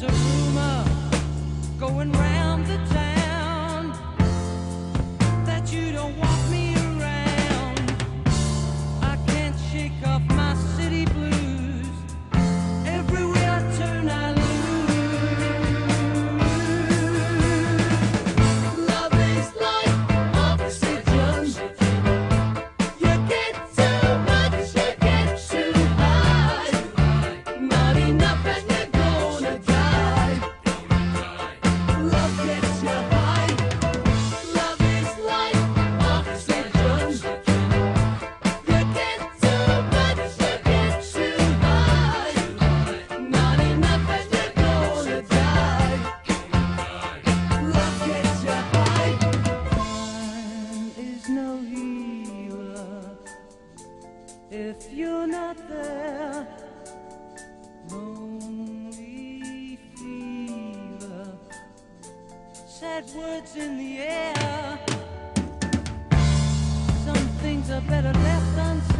there's a room said words in the air. Some things are better left unsaid.